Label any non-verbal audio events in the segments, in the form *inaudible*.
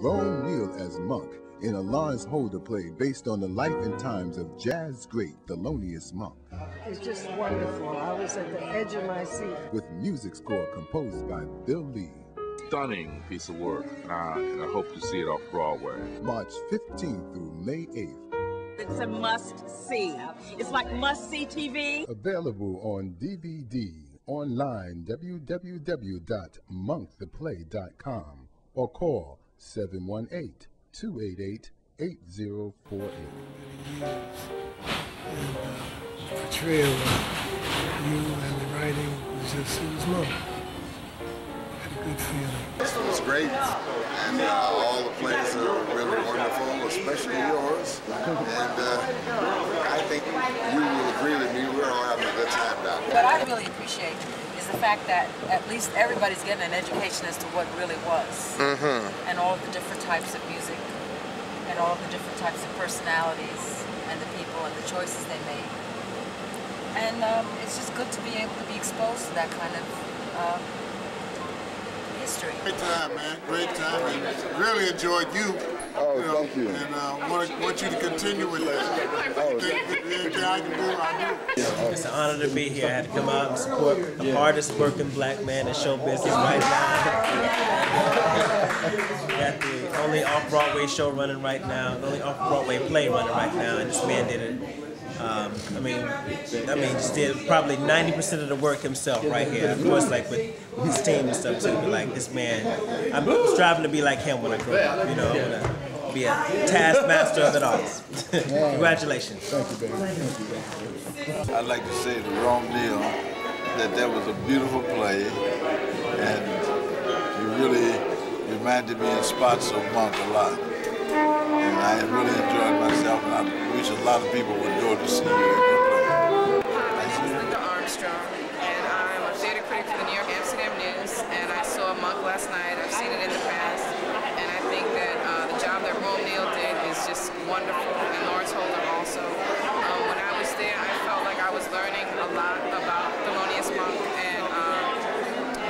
Rome Neal as Monk in a Lawrence Holder play based on the life and times of jazz great Thelonious Monk. It's just wonderful. I was at the edge of my seat. With music score composed by Bill Lee. Stunning piece of work, and I, and I hope to see it off Broadway. March 15th through May 8th. It's a must see. It's like must see TV. Available on DVD, online, www.monktheplay.com, or call 718 288 8048. portrayal of you and the writing was just, it was love. Had a good feeling. It was great, and uh, all the plays are really wonderful, especially yours. And uh, I think you will agree with me, we're all having a good time down What I really appreciate is the fact that at least everybody's getting an education as to what really was, Mm-hmm. and all of the different types of music, and all of the different types of personalities, and the people and the choices they made. And um, it's just good to be able to be exposed to that kind of uh, history. Great time, man. Great time. And really enjoyed you. Oh, you know, thank you. And uh, want, want you to continue with that. Oh, Think- think Anything I can do, I do. It's an honor to be here. I had to come out and support the hardest working black man in show business right now. Got the only off-Broadway show running right now, the only off-Broadway play running right now, and this man did it. Um, I mean, I mean, just did probably 90% of the work himself right here. Of course, like with his team and stuff too. But like this man, I'm striving to be like him when I grow up. You know, I'm gonna be a taskmaster of it all. Congratulations. Thank you, baby. I'd like to say to Rome Neal that that was a beautiful play, and you really reminded me in spots of Monk a lot. And I really enjoyed myself, and I wish a lot of people would go to see you in your play. Hi, my name is Linda Armstrong, and I'm a theater critic for the New York Amsterdam News. And I saw Monk last night. I've seen it in the past, and I think that uh, the job that Rome Neal did is just wonderful, and Lawrence Holder also. Um, when I was there, I felt like I was learning a lot about Thelonious Monk and um,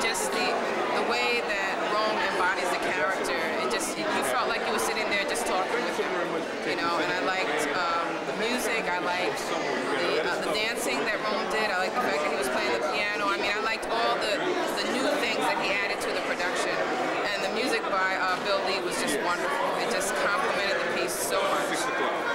just the the way that Rome embodies the character. It just you felt like you were sitting there just talking with him, you know. And I liked um, the music. I liked the uh, the dancing that Rome did. I liked the fact that he was playing the piano. I mean, I liked all the the new things that he added to the production. And the music by uh, Bill Lee was just wonderful. It just complemented the so much.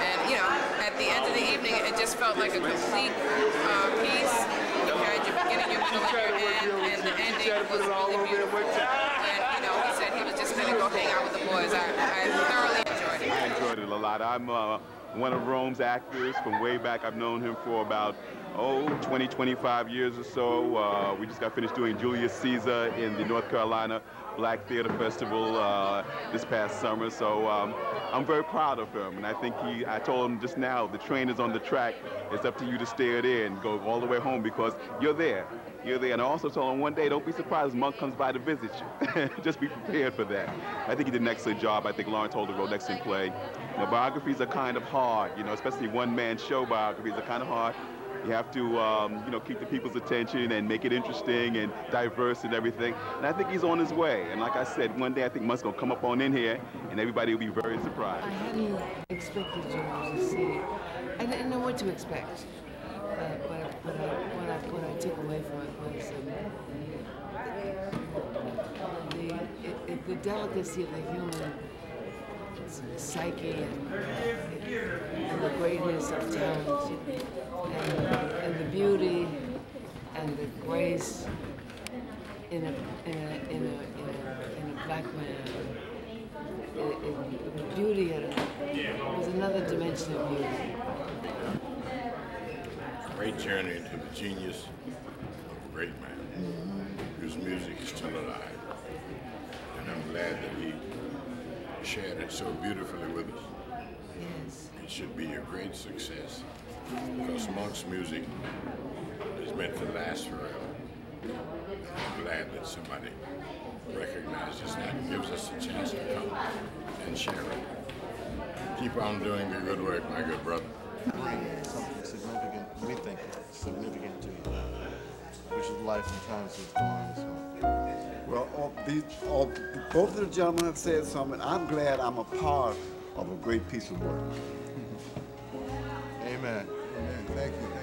And you know, at the end of the evening, it just felt like a complete uh, piece. You had your beginning, your middle, and your end, and the ending was really beautiful. And you know, he said he was just gonna go hang out with the boys. I, I thoroughly enjoyed it. I enjoyed it a lot. I'm uh, one of Rome's actors from way back. I've known him for about, oh, 20, 25 years or so. Uh, we just got finished doing Julius Caesar in the North Carolina Black Theater Festival uh, this past summer. So um, I'm very proud of him. And I think he, I told him just now, the train is on the track. It's up to you to stay it in, go all the way home because you're there. You're there. And I also told him one day, don't be surprised if Monk comes by to visit you. *laughs* just be prepared for that. I think he did an excellent job. I think Lawrence Holder wrote an excellent play. Know, biographies are kind of hard, you know, especially one-man show biographies are kind of hard. You have to, um, you know, keep the people's attention and make it interesting and diverse and everything. And I think he's on his way. And like I said, one day I think Monk's gonna come up on in here, and everybody will be very surprised. I hadn't expected you to see it. I didn't know what to expect. Uh, but I, what, I, what I took away from it was um, the, the delicacy of the human psyche and, and the greatness of talent and, and the beauty and the grace in a, in a, in a, in a, in a black man. It, the beauty of it was another dimension of beauty. Great journey into the genius of a great man mm-hmm. whose music is still alive. And I'm glad that he shared it so beautifully with us. Yes. It should be a great success because Monk's music is meant to last forever. And I'm glad that somebody recognizes that and gives us a chance to come and share it. Keep on doing the good work, my good brother. Bring Something significant, we think significant to which is Life and Times of Storms. Well, all these, all, both of the gentlemen have said something. I'm glad I'm a part of a great piece of work. Amen. Amen. Thank you.